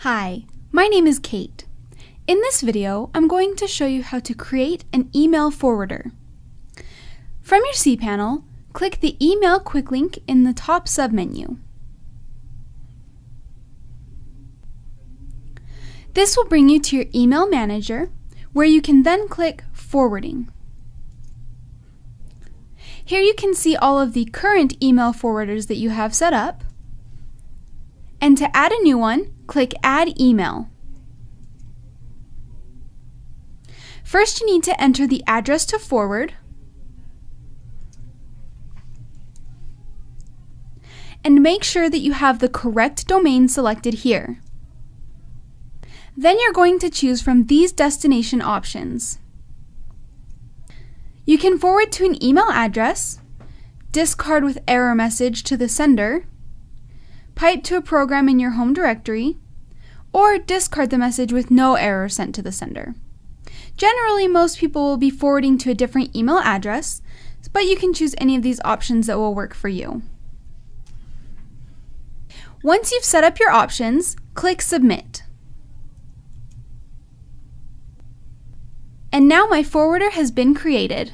Hi, my name is Kate. In this video, I'm going to show you how to create an email forwarder. From your cPanel, click the Email Quick link in the top submenu. This will bring you to your email manager, where you can then click Forwarding. Here you can see all of the current email forwarders that you have set up. And to add a new one, click Add Email. First, you need to enter the address to forward. And make sure that you have the correct domain selected here. Then you're going to choose from these destination options. You can forward to an email address, discard with error message to the sender, pipe to a program in your home directory, or discard the message with no error sent to the sender. Generally, most people will be forwarding to a different email address, but you can choose any of these options that will work for you. Once you've set up your options, click Submit. And now my forwarder has been created.